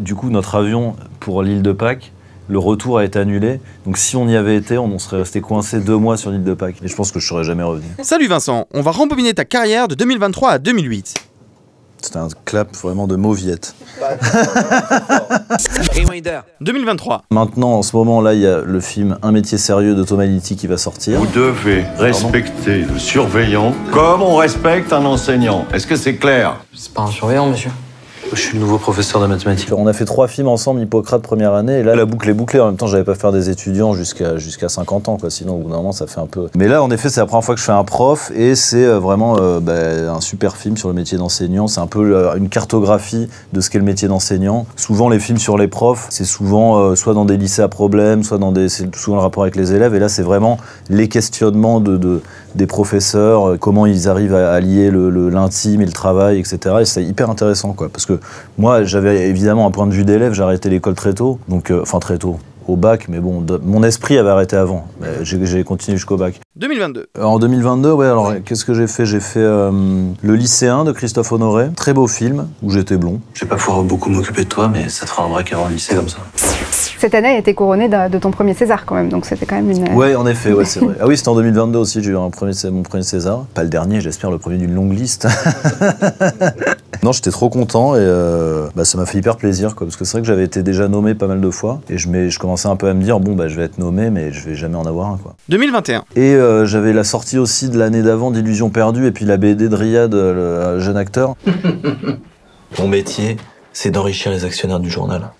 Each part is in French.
du coup, notre avion pour l'île de Pâques, le retour a été annulé. Donc si on y avait été, on serait resté coincé deux mois sur l'île de Pâques. Et je pense que je serais jamais revenu. Salut Vincent, on va rembobiner ta carrière de 2023 à 2008. C'était un clap vraiment de mauviette. 2023. Maintenant, en ce moment, là, il y a le film Un métier sérieux de Thomas Litti qui va sortir. Vous devez respecter le surveillant comme on respecte un enseignant. Est-ce que c'est clair? C'est pas un surveillant, monsieur. Je suis le nouveau professeur de mathématiques. On a fait trois films ensemble, Hippocrate première année, et là la boucle est bouclée. En même temps, j'avais pas faire des étudiants jusqu'à jusqu'à 50 ans, quoi. Sinon, au bout d'un moment, ça fait un peu. Mais là, en effet, c'est la première fois que je fais un prof, et c'est euh, vraiment euh, bah, un super film sur le métier d'enseignant. C'est un peu euh, une cartographie de ce qu'est le métier d'enseignant. Souvent, les films sur les profs, c'est souvent soit dans des lycées à problème, soit dans des. C'est souvent le rapport avec les élèves, et là, c'est vraiment les questionnements de- des professeurs, euh, comment ils arrivent à allier le- le- l'intime et le travail, etc. Et c'est hyper intéressant, quoi. Parce que moi, j'avais évidemment un point de vue d'élève, j'ai arrêté l'école très tôt, donc euh, enfin très tôt, au bac, mais bon, de- mon esprit avait arrêté avant. J'ai continué jusqu'au bac. 2022. Euh, En 2022, ouais, alors qu'est-ce que j'ai fait? J'ai fait euh, Le lycéen de Christophe Honoré, très beau film où j'étais blond. Je vais pas pouvoir beaucoup m'occuper de toi, mais ça te fera un break avant le lycée comme ça. Cette année a été couronnée de, de ton premier César quand même, donc c'était quand même une. Ouais, en effet, ouais, c'est vrai. Ah oui, c'était en 2022 aussi, j'ai eu un premier, mon premier César. Pas le dernier, j'espère le premier d'une longue liste. non, j'étais trop content et euh, bah, ça m'a fait hyper plaisir, quoi, parce que c'est vrai que j'avais été déjà nommé pas mal de fois et je, commençais un peu à me dire, bon, bah, je vais être nommé, mais je vais jamais en avoir un, quoi. 2021. Et euh, j'avais la sortie aussi de l'année d'avant d'Illusion perdue et puis la BD de Riyad, euh, le jeune acteur, Mon métier, c'est d'enrichir les actionnaires du journal.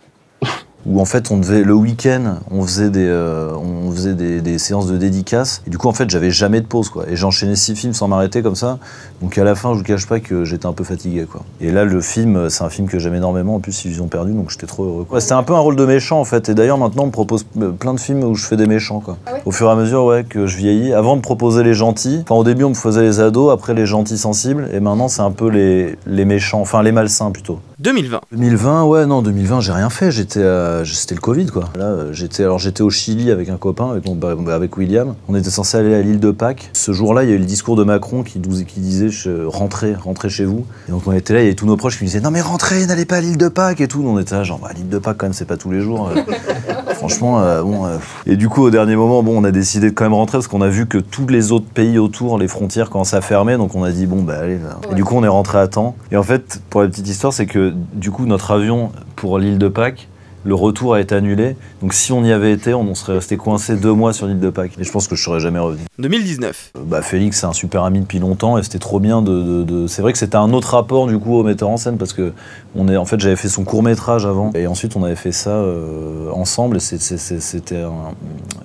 Où en fait on devait le week-end on faisait des euh, on faisait des, des séances de dédicaces. Et du coup en fait j'avais jamais de pause quoi. Et j'enchaînais six films sans m'arrêter comme ça. Donc à la fin je vous cache pas que j'étais un peu fatigué quoi. Et là le film c'est un film que j'aime énormément. En plus ils ont perdu donc j'étais trop heureux c'était un peu un rôle de méchant en fait. Et d'ailleurs maintenant on me propose plein de films où je fais des méchants quoi. Au fur et à mesure ouais que je vieillis. Avant on me proposait les gentils enfin au début on me faisait les ados après les gentils sensibles. Et maintenant c'est un peu les les méchants enfin les malsains plutôt 2020. 2020, ouais, non, 2020, j'ai rien fait. J'étais, euh, c'était le Covid, quoi. Là, euh, j'étais, alors j'étais au Chili avec un copain, avec, mon- bah, avec William. On était censé aller à l'île de Pâques. Ce jour-là, il y a eu le discours de Macron qui, disait je- rentrez, rentrez chez vous. Et donc on était là, il y avait tous nos proches qui nous disaient non mais rentrez, n'allez pas à l'île de Pâques et tout. Nous, on était là, genre bah, l'île de Pâques quand même, c'est pas tous les jours. Franchement, euh, bon. euh, Et du coup, au dernier moment, bon, on a décidé de quand même rentrer parce qu'on a vu que tous les autres pays autour, les frontières commençaient à fermer. Donc on a dit bon bah allez. va. Et du coup, on est rentré à temps. Et en fait, pour la petite histoire, c'est que du coup, notre avion pour l'île de Pâques. Le retour a été annulé, donc si on y avait été, on serait resté coincé deux mois sur l'île de Pâques. Et je pense que je serais jamais revenu. 2019. Euh, Bah, Félix, c'est un super ami depuis longtemps et c'était trop bien de. de- de- C'est vrai que c'était un autre rapport du coup au metteur en scène parce que on est, en fait, j'avais fait son court métrage avant et ensuite on avait fait ça euh, ensemble et c'était, un-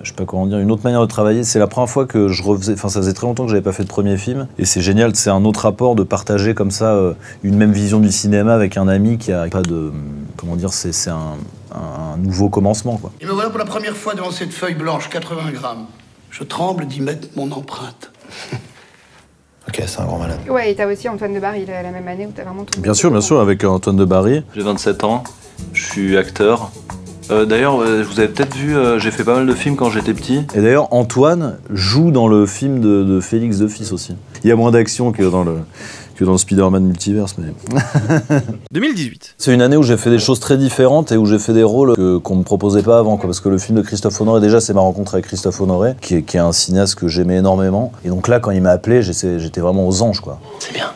je sais pas comment dire, une autre manière de travailler. C'est la première fois que je refaisais, enfin ça faisait très longtemps que j'avais pas fait de premier film et c'est génial. C'est un autre rapport de partager comme ça euh, une même vision du cinéma avec un ami qui a pas de, comment dire, c'est un, un nouveau commencement quoi. Et me voilà pour la première fois devant cette feuille blanche, 80 grammes. Je tremble d'y mettre mon empreinte. Ok, c'est un grand malade. Ouais, et t'as aussi Antoine de Barry la, la même année où t'as vraiment tout. Bien sûr, bien sûr, avec Antoine de Barry. J'ai 27 ans, je suis acteur. Euh, d'ailleurs, euh, vous avez peut-être vu, euh, j'ai fait pas mal de films quand j'étais petit. Et d'ailleurs, Antoine joue dans le film de, de Félix de Fils aussi. Il y a moins d'action que dans le, que dans le Spider-Man multiverse, mais. 2018. C'est une année où j'ai fait des choses très différentes et où j'ai fait des rôles que- qu'on me proposait pas avant. Quoi, parce que le film de Christophe Honoré, déjà, c'est ma rencontre avec Christophe Honoré, qui est, qui est un cinéaste que j'aimais énormément. Et donc là, quand il m'a appelé, j'étais j'étais vraiment aux anges, quoi. C'est bien.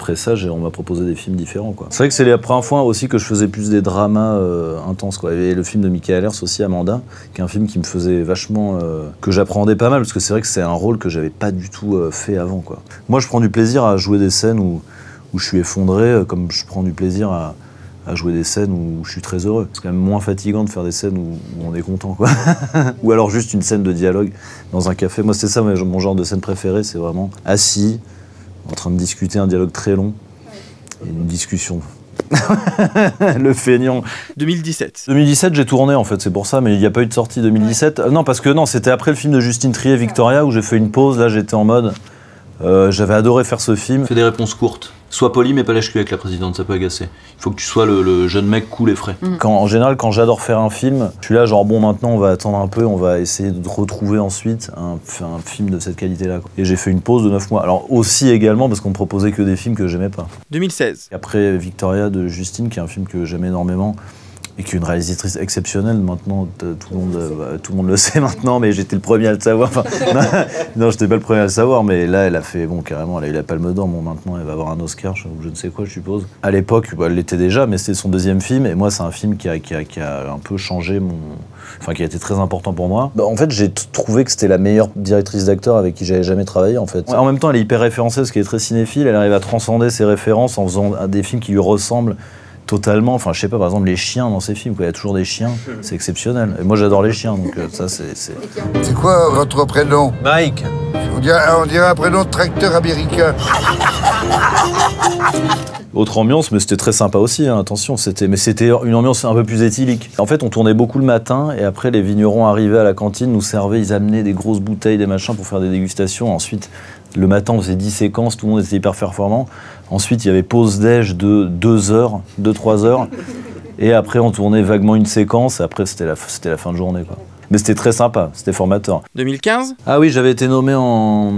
Après ça, on m'a proposé des films différents. C'est vrai que c'est la première fois aussi que je faisais plus des dramas euh, intenses. Quoi. Et le film de Michael Hers aussi, Amanda, qui est un film qui me faisait vachement... euh, que j'appréhendais pas mal, parce que c'est vrai que c'est un rôle que j'avais pas du tout euh, fait avant. Quoi. Moi, je prends du plaisir à jouer des scènes où, je suis effondré, euh, comme je prends du plaisir à, jouer des scènes où je suis très heureux. C'est quand même moins fatigant de faire des scènes où, on est content. Ou alors juste une scène de dialogue dans un café. Moi, c'est ça mon genre de scène préférée, c'est vraiment assis, en train de discuter un dialogue très long et une discussion. le feignant. 2017. 2017, j'ai tourné en fait, c'est pour ça, mais il n'y a pas eu de sortie 2017. Euh, non, parce que non, c'était après le film de Justine Trier, Victoria, où j'ai fait une pause. Là, j'étais en mode. euh, J'avais adoré faire ce film. Fait des réponses courtes. Sois poli mais pas lâche cul avec la présidente, ça peut agacer. Il faut que tu sois le, jeune mec cool et frais. Quand, en général, quand j'adore faire un film, je suis là genre bon maintenant on va attendre un peu, on va essayer de retrouver ensuite un, un film de cette qualité-là. Et j'ai fait une pause de 9 mois. Alors aussi également parce qu'on me proposait que des films que j'aimais pas. 2016. Après Victoria de Justine, qui est un film que j'aime énormément, et qui est une réalisatrice exceptionnelle. Maintenant, tout le monde, euh, tout le monde le sait maintenant, mais j'étais le premier à le savoir. Enfin, non, j'étais pas le premier à le savoir, mais là, elle a fait, bon, carrément, elle a eu la Palme d'Or. Bon, maintenant, elle va avoir un Oscar, je, je ne sais quoi, je suppose. À l'époque, bah, elle l'était déjà, mais c'était son deuxième film, et moi, c'est un film qui a, qui, a, qui a, un peu changé mon, enfin, qui a été très important pour moi. Bah, en fait, j'ai trouvé que c'était la meilleure directrice d'acteur avec qui j'avais jamais travaillé, en fait. En même temps, elle est hyper référencée, parce qu'elle est très cinéphile. Elle arrive à transcender ses références en faisant des films qui lui ressemblent totalement. Enfin, je sais pas, par exemple, les chiens dans ces films, il y a toujours des chiens, c'est exceptionnel. Et moi, j'adore les chiens, donc euh, ça, c'est. C'est quoi votre prénom? Mike. On dirait, on dirait un prénom de tracteur américain. Autre ambiance, mais c'était très sympa aussi, hein, attention. C'était, mais c'était une ambiance un peu plus éthylique. En fait, on tournait beaucoup le matin, et après, les vignerons arrivaient à la cantine, nous servaient, ils amenaient des grosses bouteilles, des machins pour faire des dégustations. Ensuite, le matin, on faisait 10 séquences, tout le monde était hyper performant. Ensuite, il y avait pause déj de 2 heures, 2-3 heures. Et après, on tournait vaguement une séquence. Et après, c'était la, c'était la fin de journée. Quoi. Mais c'était très sympa, c'était formateur. 2015 Ah oui, j'avais été nommé en,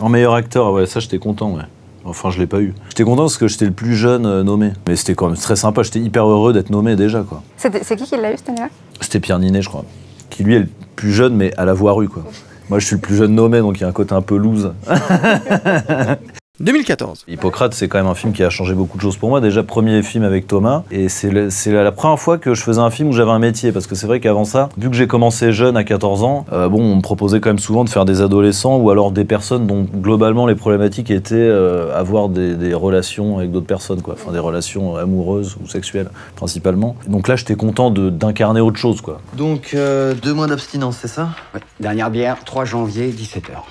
en meilleur acteur. Ouais, ça, j'étais content, ouais. Enfin, je l'ai pas eu. J'étais content parce que j'étais le plus jeune euh, nommé. Mais c'était quand même très sympa. J'étais hyper heureux d'être nommé déjà, quoi. C'est qui qui l'a eu cette année-là? C'était Pierre Ninet, je crois. Qui lui est le plus jeune, mais à la voix rue, quoi. Moi, je suis le plus jeune nommé, donc il y a un côté un peu loose. 2014. Hippocrate, c'est quand même un film qui a changé beaucoup de choses pour moi. Déjà, premier film avec Thomas. Et c'est la, première fois que je faisais un film où j'avais un métier. Parce que c'est vrai qu'avant ça, vu que j'ai commencé jeune à 14 ans, euh, bon, on me proposait quand même souvent de faire des adolescents ou alors des personnes dont globalement les problématiques étaient euh, avoir des, relations avec d'autres personnes, quoi. Enfin, des relations amoureuses ou sexuelles, principalement. Donc là, j'étais content d'incarner autre chose, quoi. Donc, euh, deux mois d'abstinence, c'est ça? Ouais. Dernière bière, 3 janvier, 17h.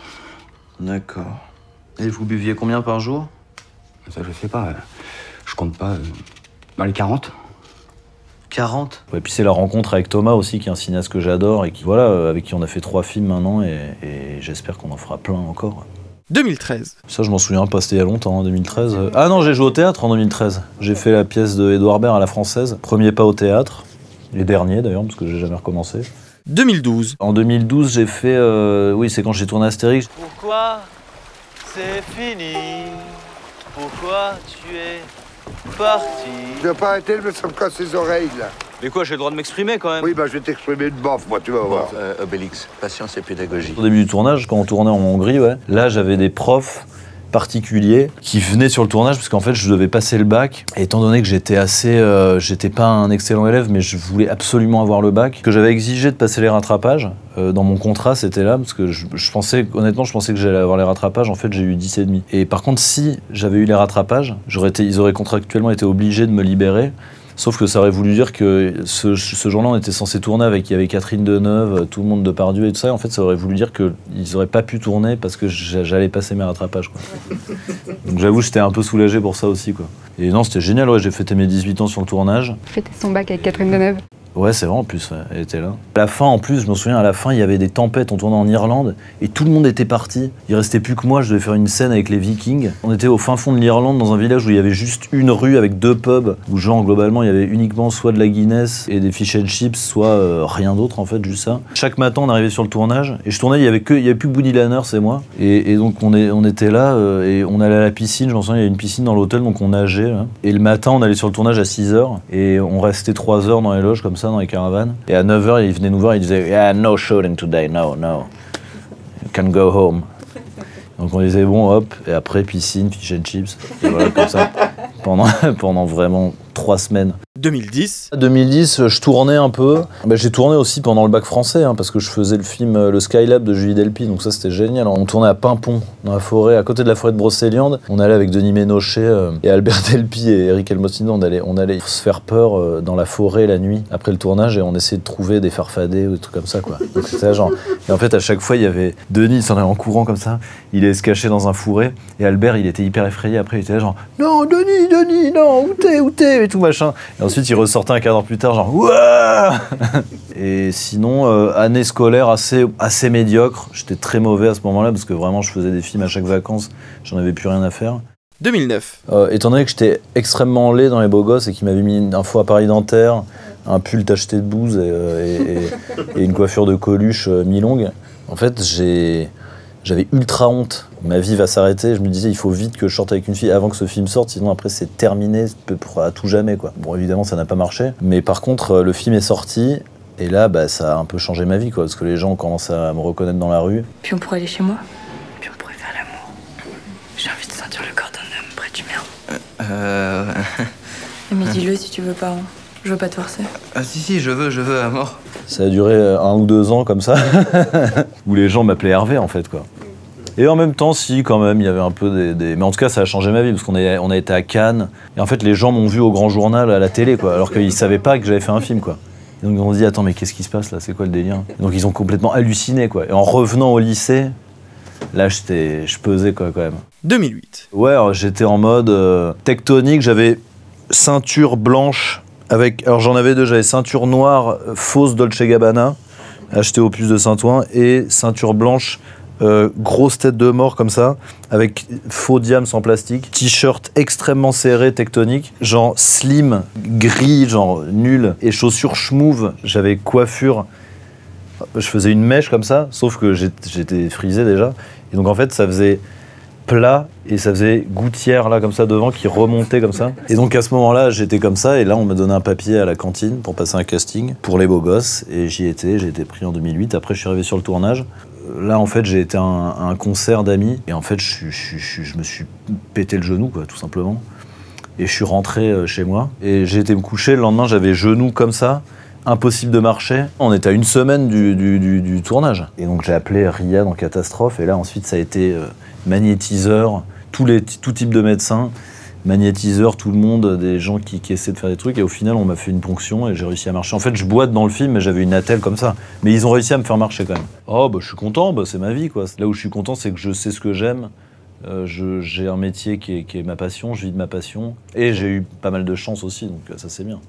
D'accord. Et vous buviez combien par jour? Ça, je sais pas. Je compte pas. Euh, dans les 40. 40 Et puis c'est la rencontre avec Thomas aussi, qui est un cinéaste que j'adore et qui, voilà, euh, avec qui on a fait trois films maintenant et, j'espère qu'on en fera plein encore. 2013. Ça, je m'en souviens pas, c'était il y a longtemps, en 2013. Ah non, j'ai joué au théâtre en 2013. J'ai fait la pièce de Edouard Baird à la française. Premier pas au théâtre. Les derniers d'ailleurs, parce que j'ai jamais recommencé. 2012. En 2012, j'ai fait. Euh, oui, c'est quand j'ai tourné Astérix. Pourquoi? C'est fini. Pourquoi tu es parti? Tu vas pas arrêter de me casser les oreilles, là. Mais quoi, j'ai le droit de m'exprimer quand même? Oui, bah je vais t'exprimer de bof, moi, tu vas voir. Euh, Obélix, patience et pédagogie. Au début du tournage, quand on tournait en Hongrie, ouais, là j'avais des profs particuliers qui venaient sur le tournage parce qu'en fait je devais passer le bac. Étant donné que j'étais assez euh, j'étais pas un excellent élève mais je voulais absolument avoir le bac que j'avais exigé de passer les rattrapages euh, dans mon contrat c'était là parce que je, pensais honnêtement je pensais que j'allais avoir les rattrapages. En fait j'ai eu 10 et demi. Et par contre si j'avais eu les rattrapages j'aurais été ils auraient contractuellement été obligés de me libérer Sauf que ça aurait voulu dire que ce, jour-là, on était censé tourner avec, il y avait Catherine Deneuve, tout le monde de Pardieu et tout ça. en fait, ça aurait voulu dire qu'ils n'auraient pas pu tourner parce que j'allais passer mes rattrapages. Quoi. Donc j'avoue, j'étais un peu soulagé pour ça aussi. Quoi. Et non, c'était génial. Ouais, j'ai fêté mes 18 ans sur le tournage. Fêté son bac avec Catherine Deneuve. Ouais, c'est vrai en plus, elle était là. À la fin, en plus, je me souviens, à la fin, il y avait des tempêtes, on tournait en Irlande, et tout le monde était parti. Il restait plus que moi, je devais faire une scène avec les Vikings. On était au fin fond de l'Irlande, dans un village où il y avait juste une rue avec deux pubs, où genre, globalement, il y avait uniquement soit de la Guinness et des fish and chips, soit euh, rien d'autre, en fait, juste ça. Chaque matin, on arrivait sur le tournage, et je tournais, il y avait que, il y avait plus Boody Lanner, c'est moi. Et, donc, on, est, on était là, euh, et on allait à la piscine, je m'en souviens, il y avait une piscine dans l'hôtel, donc on nageait. Et le matin, on allait sur le tournage à 6h, et on restait 3 heures dans les loges, comme ça, dans les caravanes. Et à 9h, il venait nous voir, il disait Yeah, no shooting today, no, no. You can go home. Donc on disait bon, hop, et après piscine, fish and chips, et voilà, comme ça, pendant, pendant vraiment trois semaines. 2010 2010, je tournais un peu. Bah, j'ai tourné aussi pendant le bac français, hein, parce que je faisais le film euh, Le Skylab de Julie Delpy, donc ça c'était génial. On tournait à Pimpon, dans la forêt, à côté de la forêt de Brocéliande. On allait avec Denis Ménochet euh, et Albert Delpy et Eric Elmosino, on allait, on allait se faire peur euh, dans la forêt la nuit, après le tournage, et on essayait de trouver des farfadets ou des trucs comme ça, quoi. C'était genre. Et en fait, à chaque fois, il y avait Denis, il s'en allait en courant comme ça, il allait se cacher dans un fourré, et Albert, il était hyper effrayé. Après, il était là, genre, non, Denis, Denis, non, où t'es, où t'es, et tout machin. Ensuite, il ressortait un quart d'heure plus tard, genre Ouah Et sinon, euh, année scolaire assez, assez médiocre. J'étais très mauvais à ce moment-là parce que vraiment, je faisais des films à chaque vacances. J'en avais plus rien à faire. 2009. Euh, étant donné que j'étais extrêmement laid dans les beaux gosses et qu'il m'avait mis un faux appareil dentaire, un pull tacheté de bouse et, euh, et- et- et une coiffure de coluche mi-longue, en fait, j'ai. J'avais ultra honte. Ma vie va s'arrêter. Je me disais, il faut vite que je sorte avec une fille avant que ce film sorte, sinon après c'est terminé à tout jamais. Quoi. Bon, évidemment, ça n'a pas marché. Mais par contre, euh, le film est sorti. Et là, bah, ça a un peu changé ma vie, quoi, parce que les gens commencent à me reconnaître dans la rue. Puis on pourrait aller chez moi. Puis on pourrait faire l'amour. J'ai envie de sentir le corps d'un homme près du mien. Euh. Mais dis-le si tu veux pas. hein. Je veux pas te forcer. Ah, si, si, je veux, je veux, à mort. Ça a duré euh, un ou deux ans comme ça, où les gens m'appelaient Hervé en fait quoi. Et en même temps, si quand même, il y avait un peu des, des- Mais en tout cas, ça a changé ma vie parce qu'on est- on a été à Cannes et en fait, les gens m'ont vu au Grand Journal à la télé quoi, alors qu'ils savaient pas que j'avais fait un film quoi. Et donc ils ont dit attends mais qu'est-ce qui se passe là? C'est quoi le délire? Et Donc ils ont complètement halluciné quoi. Et en revenant au lycée, là j'étais, je pesais quoi quand même. 2008. Ouais, alors, j'étais en mode euh, tectonique, j'avais ceinture blanche avec. Alors j'en avais deux, j'avais ceinture noire euh, fausse Dolce Gabbana, achetée au puce de Saint-Ouen, et ceinture blanche. Euh, grosse tête de mort comme ça, avec faux diams en plastique, t-shirt extrêmement serré, tectonique, genre slim, gris, genre nul, et chaussures schmouve, j'avais coiffure, je faisais une mèche comme ça, sauf que j'étais frisé déjà, et donc en fait ça faisait plat et ça faisait gouttière là comme ça devant qui remontait comme ça. Et donc à ce moment-là, j'étais comme ça et là on m'a donné un papier à la cantine pour passer un casting pour les beaux gosses et j'y étais, j'ai été pris en 2008. Après je suis arrivé sur le tournage. Euh, Là en fait j'ai été à un, concert d'amis et en fait je, me suis pété le genou tout simplement. Et je suis rentré euh, chez moi et j'ai été me coucher. Le lendemain j'avais genou comme ça. Impossible de marcher. On était à une semaine du, tournage. Et donc j'ai appelé Riyad en catastrophe. Et là ensuite ça a été euh, magnétiseur, tous les, tout type de médecins, magnétiseur, tout le monde, des gens qui, essaient de faire des trucs. Et au final, on m'a fait une ponction et j'ai réussi à marcher. En fait, je boite dans le film, mais j'avais une attelle comme ça. Mais ils ont réussi à me faire marcher quand même. Oh, bah, je suis content, bah, c'est ma vie. quoi. Là où je suis content, c'est que je sais ce que j'aime. Euh, j'ai un métier qui est, ma passion, je vis de ma passion. Et j'ai eu pas mal de chance aussi, donc euh, ça c'est bien.